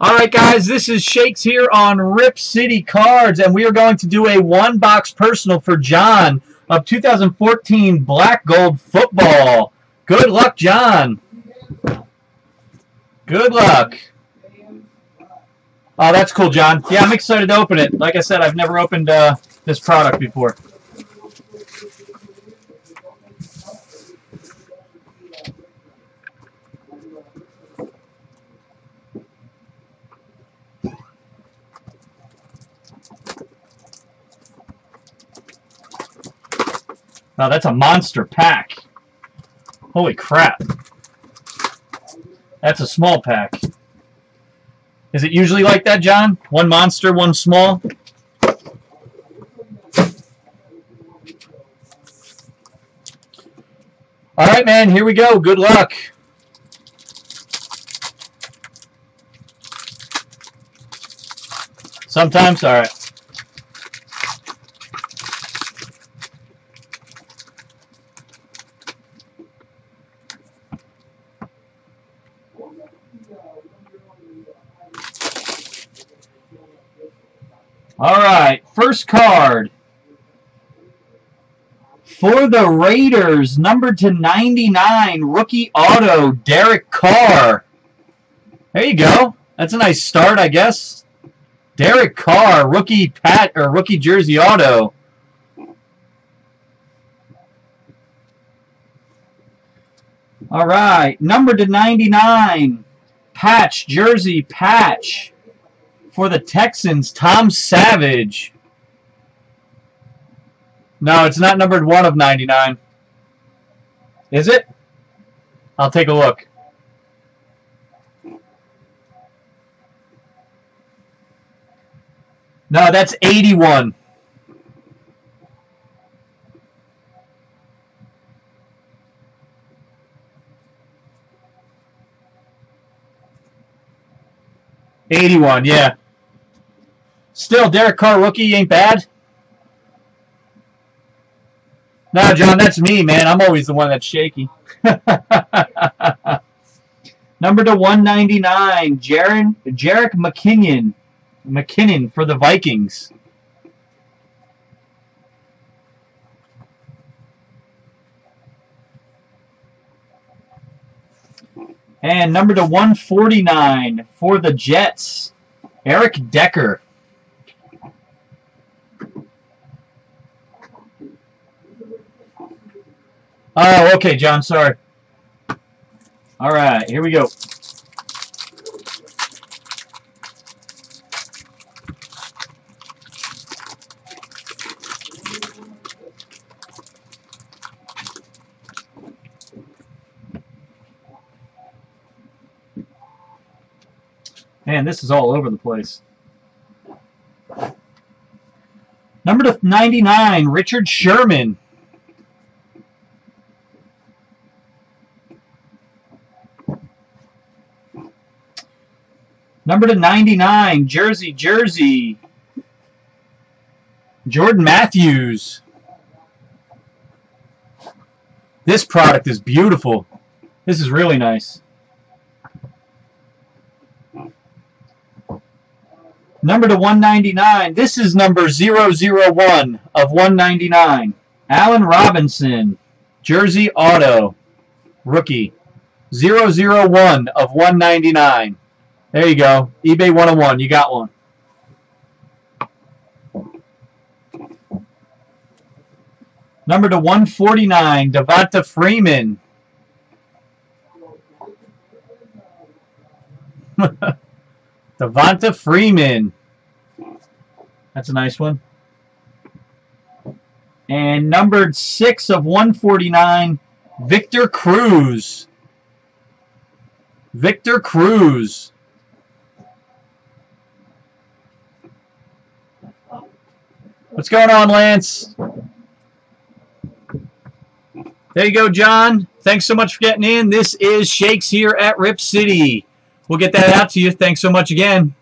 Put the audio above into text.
Alright guys, this is Shakes here on Rip City Cards, and we are going to do a one-box personal for John of 2014 Black Gold Football. Good luck, John. Good luck. Oh, that's cool, John. Yeah, I'm excited to open it. Like I said, I've never opened uh, this product before. Oh, that's a monster pack. Holy crap. That's a small pack. Is it usually like that, John? One monster, one small? All right, man, here we go. Good luck. Sometimes, all right. All right, first card. For the Raiders, number to 99, rookie auto, Derek Carr. There you go. That's a nice start, I guess. Derek Carr, rookie pat or rookie jersey auto. All right, number to 99, patch jersey patch for the Texans, Tom Savage. No, it's not numbered 1 of 99. Is it? I'll take a look. No, that's 81. Eighty-one, yeah. Still, Derek Carr rookie ain't bad. No, John, that's me, man. I'm always the one that's shaky. Number to 199, Jaron, Jerick McKinnon. McKinnon for the Vikings. And number to 149 for the Jets, Eric Decker. Oh, okay, John, sorry. All right, here we go. Man, this is all over the place. Number to 99, Richard Sherman. Number to 99, Jersey, Jersey. Jordan Matthews. This product is beautiful. This is really nice. Number to 199. This is number 001 of 199. Allen Robinson. Jersey Auto. Rookie. 001 of 199. There you go. eBay 101. You got one. Number to 149, Devonta Freeman. Devonta Freeman. That's a nice one. And numbered 6 of 149, Victor Cruz. Victor Cruz. What's going on, Lance? There you go, John. Thanks so much for getting in. This is Shakes here at Rip City. We'll get that out to you. Thanks so much again.